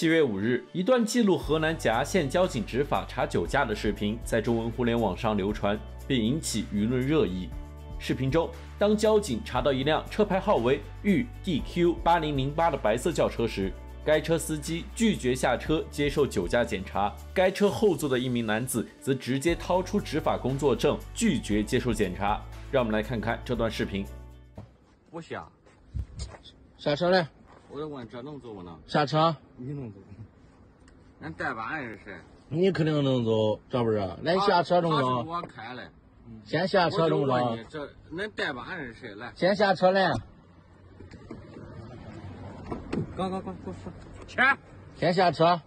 七月五日，一段记录河南郏县交警执法查酒驾的视频在中文互联网上流传，并引起舆论热议。视频中，当交警查到一辆车牌号为豫 DQ 八零零八的白色轿车时，该车司机拒绝下车接受酒驾检查，该车后座的一名男子则直接掏出执法工作证拒绝接受检查。让我们来看看这段视频。不下，下车来，我就问这能走不能？下车。你能走？俺代班人是谁？你肯定能走，这不是？来下车中不中，我开嘞。先下车中不中这恁代班人是谁？来，先下车来，刚刚刚，给我说。去。先下车，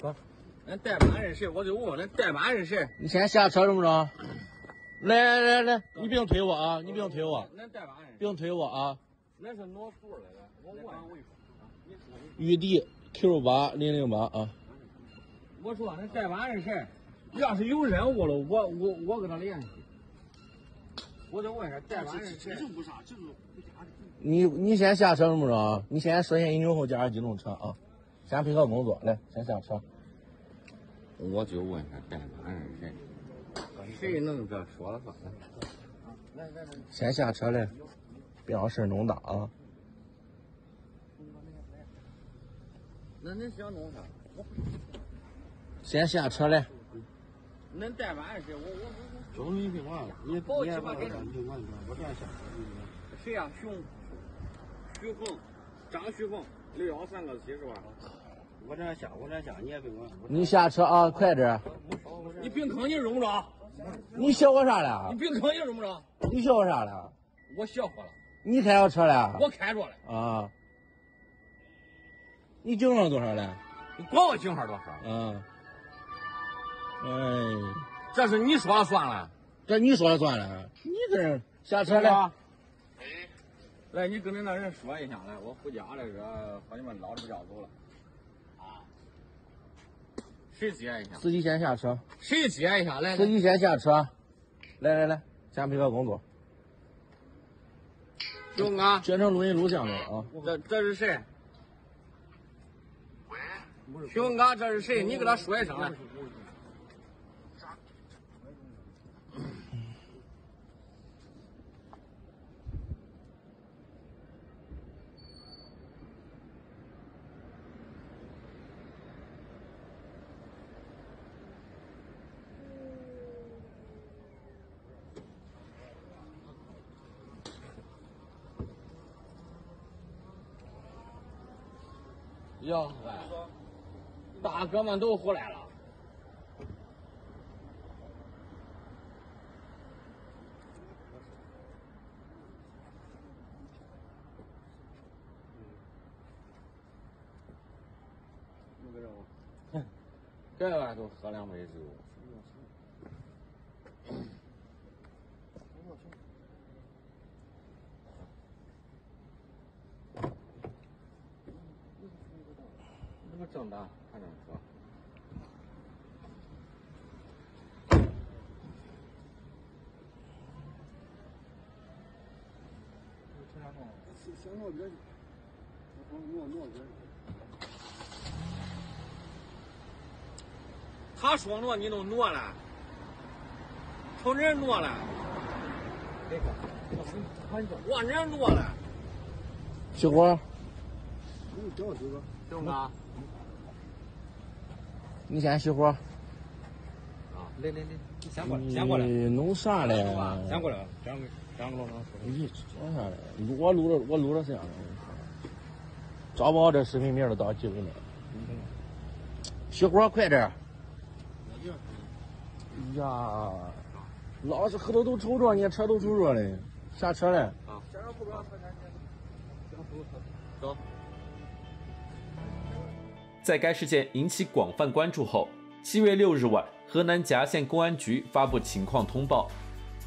哥恁代班人谁？我就问问恁代班人谁？你先下车中不中。来来来，你不用推我啊，你不用推我，恁代班人不。用推我啊。那是哪户来的？我问。玉帝 Q 八零零八啊，我说那代班是谁？要是有任务了，我我我跟他联系。我就问一下代班是谁？不啥，这个不加。你你先下车中中啊，你先实现引擎后加热机动车啊，先配合工作，来先下车。我就问一下代班是谁？谁能这说了算？来来来，先下车来，别让事儿弄大啊。那恁想弄啥？先下车来，恁代班人谁？我我我交你别管，你报你也管警吧给他你管你管，我这样下。我谁呀？熊，徐凤，张徐凤，六幺三个七是吧？我这样下，我这样下，你也别管。我你下车啊，快点！你并坑你用不着，你笑我啥了你？并坑你用不着，你笑我啥了？我笑话了，你开着车了？我开着了，啊。你警上多少了？你管我警号多少？嗯。哎，这是你说了算了。这你说了算了。你这人下车来。啊。来，你跟恁那人说一下来，我回家来着，把你们老子不叫走了。啊。谁接一下？司机先下车。谁接一下？来，司机先下车。来来来，先配合工作。兄啊，全程录音录像的啊。这这是谁？喂。兄哥，这是谁？你给他说一声来。哟喂，大哥们都回来了。这玩意都喝两杯酒。正大，看着说。先挪边去，挪挪边。他说挪，你都挪了，瞅人挪了，我人挪了，小伙，你叫这个。兄弟。你先熄火。啊，来来来，你先过来，先过来，你弄啥嘞？先过来，这样这样跟老张说。你弄啥嘞？我录着，我录着摄像呢。找不好这视频名儿都到记录了。熄火，快点儿！呀，老是后头都瞅着你，车都瞅着嘞，下车嘞。啊走。在该事件引起广泛关注后，七月六日晚，河南郏县公安局发布情况通报。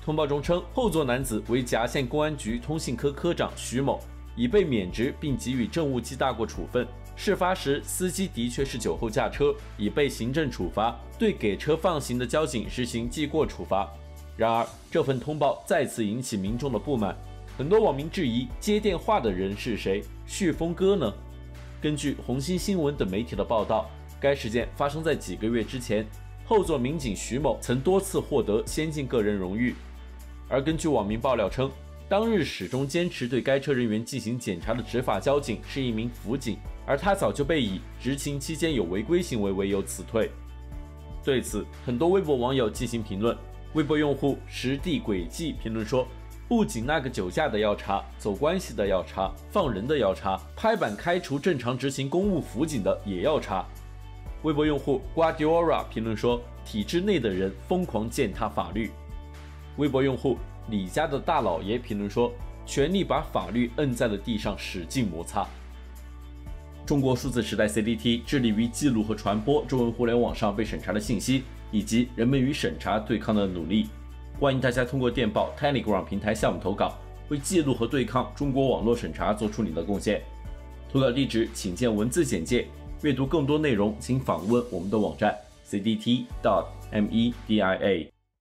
通报中称，后座男子为郏县公安局通信科科长徐某，已被免职并给予政务记大过处分。事发时，司机的确是酒后驾车，已被行政处罚，对给车放行的交警实行记过处罚。然而，这份通报再次引起民众的不满，很多网民质疑接电话的人是谁？旭峰哥呢？根据红星新闻等媒体的报道，该事件发生在几个月之前。后座民警徐某曾多次获得先进个人荣誉。而根据网民爆料称，当日始终坚持对该车人员进行检查的执法交警是一名辅警，而他早就被以执勤期间有违规行为为由辞退。对此，很多微博网友进行评论。微博用户实地轨迹评论说：“不仅那个酒驾的要查，走关系的要查，放人的要查，拍板开除正常执行公务辅警的也要查。”微博用户 Guardiola 评论说：“体制内的人疯狂践踏法律。”微博用户李家的大老爷评论说：“全力把法律摁在了地上，使劲摩擦。”中国数字时代 CDT 致力于记录和传播中文互联网上被审查的信息。以及人们与审查对抗的努力，欢迎大家通过电报 Telegram 平台项目投稿，为记录和对抗中国网络审查做出你的贡献。投稿地址请见文字简介。阅读更多内容，请访问我们的网站 cdt.media。